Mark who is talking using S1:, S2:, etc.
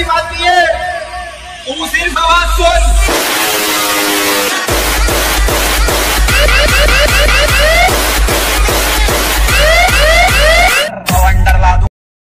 S1: की बात नहीं है। वो सिर्फ़ आवाज़ सुन